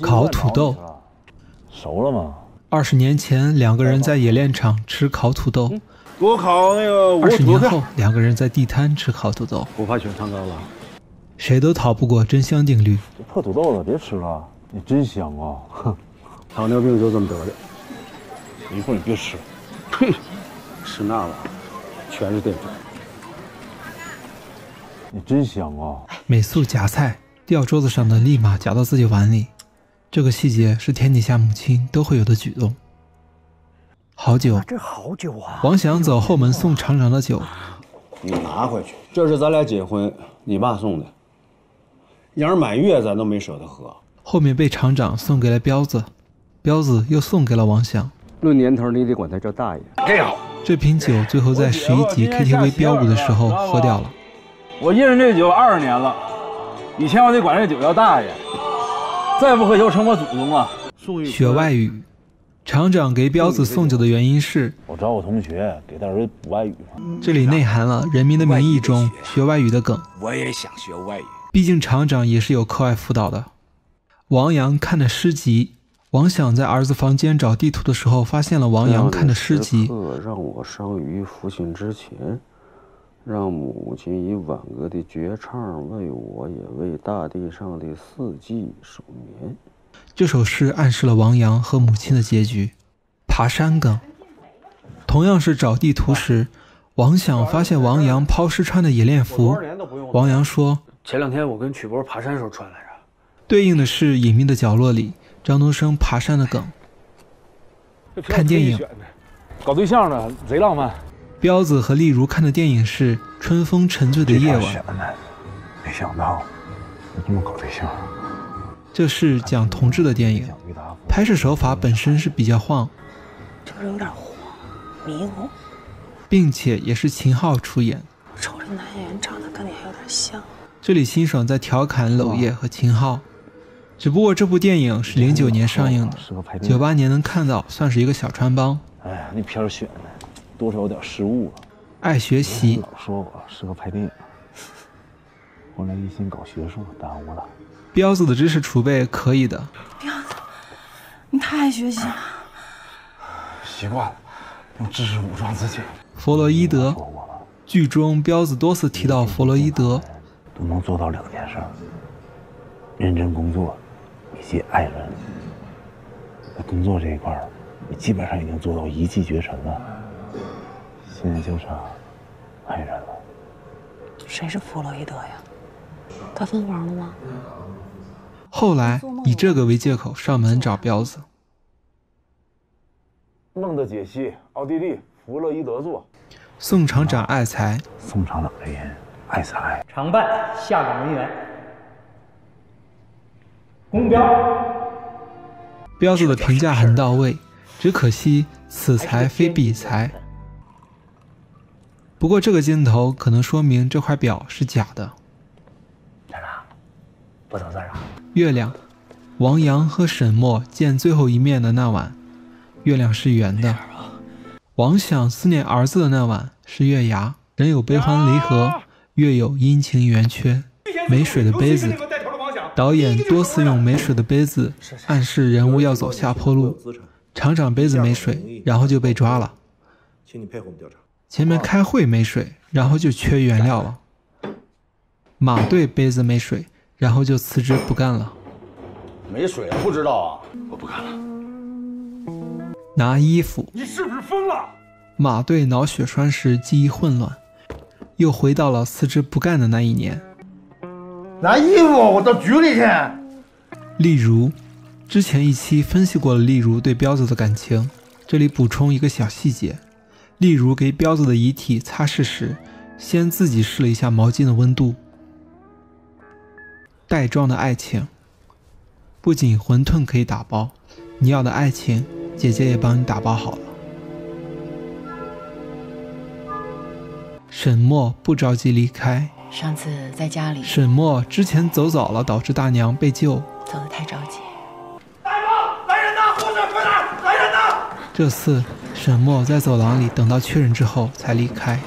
烤土豆。熟了吗？二十年前，两个人在冶炼厂吃烤土豆。给我烤那个二十年后，两个人在地摊吃烤土豆。不怕血糖高了？谁都逃不过真香定律。这破土豆子别吃了，你真香啊！哼，糖尿病就这么得的。一会儿你别吃，呸，吃那玩意儿全是淀粉。你真香啊！美素夹菜，掉桌子上的立马夹到自己碗里。这个细节是天底下母亲都会有的举动。好酒，这好酒啊！王祥走后门送厂长的酒，你拿回去。这是咱俩结婚你爸送的，样儿满月咱都没舍得喝。后面被厂长送给了彪子，彪子又送给了王祥。论年头，你得管他叫大爷。这好，这瓶酒最后在十一级 KTV 飙舞的时候喝掉了。我认识这酒二十年了，以前我得管这酒叫大爷，再不喝酒成我祖宗了。学外语，厂长给彪子送酒的原因是，我找我同学给他儿子补外语嘛。这里内涵了《人民的名义》中学外语的梗。我也想学外语，毕竟厂长也是有课外辅导的。王阳看的诗集，王想在儿子房间找地图的时候，发现了王阳看的诗集。让我生于父亲之前，让母亲以挽歌的绝唱为我，也为大地上的四季守眠。这首诗暗示了王阳和母亲的结局。爬山梗，同样是找地图时，王想发现王阳抛尸穿的冶炼服。王阳说：“前两天我跟曲波爬山时候穿来着。”对应的是隐秘的角落里张东升爬山的梗。看电影，搞对象的贼浪漫。彪子和丽茹看的电影是《春风沉醉的夜晚》。没想到你这么搞对象。这是讲同志的电影，拍摄手法本身是比较晃，就是有点晃，迷糊，并且也是秦昊出演。瞅这男演员长得跟你还有点像。这里辛爽在调侃娄烨和秦昊，只不过这部电影是零九年上映的，九八年能看到算是一个小穿帮。哎呀，那片选的多少有点失误了。爱学习，老说我适合拍电影，后来一心搞学术，耽误了。彪子的知识储备可以的。彪子，你太爱学习了。习惯了，用知识武装自己。弗洛伊德，剧中彪子多次提到弗洛伊德。都能做到两件事：认真工作，以及爱人。在工作这一块儿，你基本上已经做到一骑绝尘了。现在就是爱人了。谁是弗洛伊德呀？他分房了吗？后来以这个为借口上门找彪子。梦的解析，奥地利弗洛伊德作。宋厂长爱财。宋厂长的人爱财。常办下岗人员。公标。彪子的评价很到位，只可惜此财非彼财。不过这个镜头可能说明这块表是假的。站长，不走字啊。月亮，王阳和沈墨见最后一面的那晚，月亮是圆的。王想思念儿子的那晚是月牙。人有悲欢离合，月有阴晴圆缺。没水的杯子，导演多次用没水的杯子暗示人物要走下坡路。厂长杯子没水，然后就被抓了。请你配合我们调查。前面开会没水，然后就缺原料了。马队杯子没水。然后就辞职不干了。没水不知道啊，我不干了。拿衣服，你是不是疯了？马队脑血栓时记忆混乱，又回到了辞职不干的那一年。拿衣服，我到局里去。例如，之前一期分析过了例如对彪子的感情，这里补充一个小细节：例如给彪子的遗体擦拭时，先自己试了一下毛巾的温度。袋装的爱情，不仅馄饨可以打包，你要的爱情，姐姐也帮你打包好了。沈墨不着急离开。上次在家里，沈墨之前走早了，导致大娘被救，走得太着急。大夫，来人呐！护士，快点，来人呐！这次沈墨在走廊里等到确认之后才离开。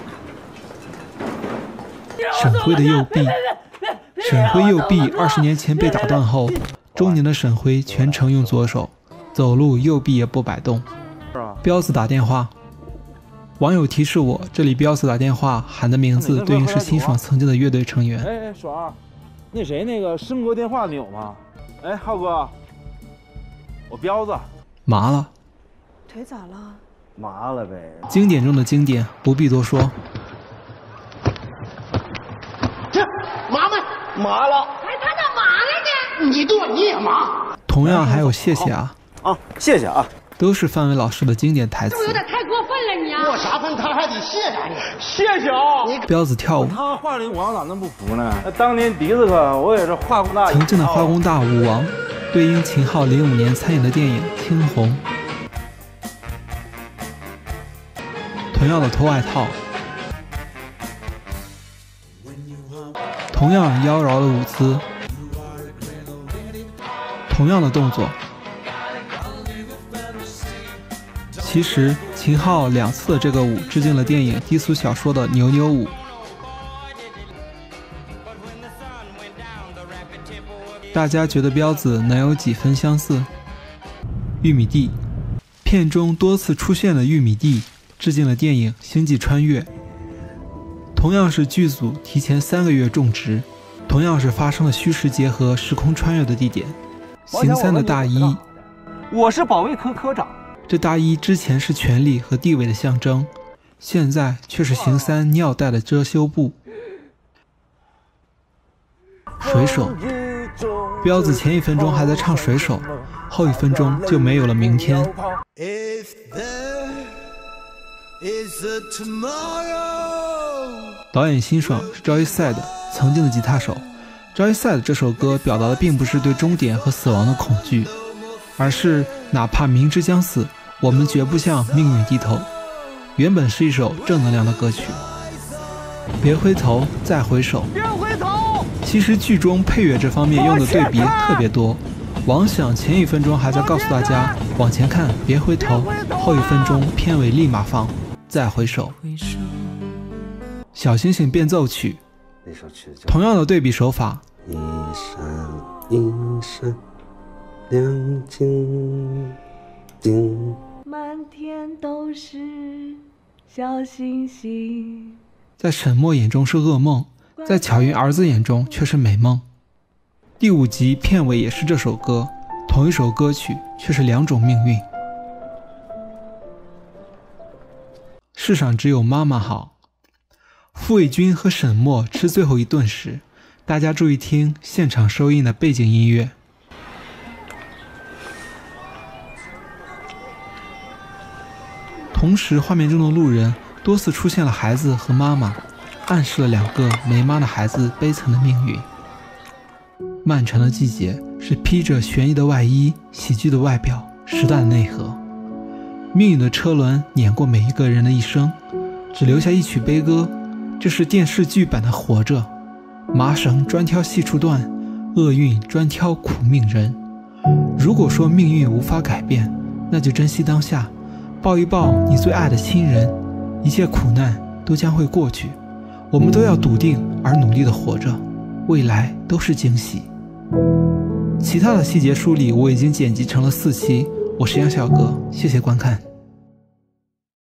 沈辉的右臂。沈辉右臂二十年前被打断后，中年的沈辉全程用左手，走路右臂也不摆动。彪子打电话，网友提示我，这里彪子打电话喊的名字对应是辛爽曾经的乐队成员。哎哎，爽，那谁那个申哥电话你有吗？哎，浩哥，我彪子麻了，腿咋了？麻了呗。经典中的经典，不必多说。这麻没？麻了。还他咋麻了呢？你对你也麻。同样还有谢谢啊。啊，谢谢啊。都是范伟老师的经典台词。这有点太过分了，你啊！过啥分？他还得谢谢你。谢谢啊！你彪子跳舞。他画的舞王咋那么不服呢？当年迪斯科我也是化工大。曾经的化工大舞王，对应秦昊零五年参演的电影《青红》。同样的脱外套，同样妖娆的舞姿，同样的动作。其实秦昊两次的这个舞致敬了电影低俗小说的牛牛舞。大家觉得彪子能有几分相似？玉米地，片中多次出现的玉米地致敬了电影《星际穿越》。同样是剧组提前三个月种植，同样是发生了虚实结合、时空穿越的地点。邢三的大衣，我是保卫科科长。这大衣之前是权力和地位的象征，现在却是邢三尿袋的遮羞布。水手，彪子前一分钟还在唱水手，后一分钟就没有了明天。Is it tomorrow 导演辛爽是 Joyside 曾经的吉他手，Joyside 这首歌表达的并不是对终点和死亡的恐惧，而是哪怕明知将死。我们绝不向命运低头。原本是一首正能量的歌曲。别回头，再回首。其实剧中配乐这方面用的对比特别多。王响前一分钟还在告诉大家往前看，别回头，后一分钟片尾立马放再回首。小星星变奏曲，同样的对比手法。一闪一闪亮晶晶。满天都是小星星，在沈墨眼中是噩梦，在巧云儿子眼中却是美梦。第五集片尾也是这首歌，同一首歌曲却是两种命运。世上只有妈妈好。傅卫军和沈墨吃最后一顿时，大家注意听现场收音的背景音乐。同时，画面中的路人多次出现了孩子和妈妈，暗示了两个没妈的孩子悲惨的命运。漫长的季节是披着悬疑的外衣，喜剧的外表，时代的内核。命运的车轮碾过每一个人的一生，只留下一曲悲歌。这是电视剧版的《活着》。麻绳专挑细处断，厄运专挑苦命人。如果说命运无法改变，那就珍惜当下。抱一抱你最爱的亲人，一切苦难都将会过去，我们都要笃定而努力的活着，未来都是惊喜。其他的细节梳理我已经剪辑成了四期，我是杨小哥，谢谢观看。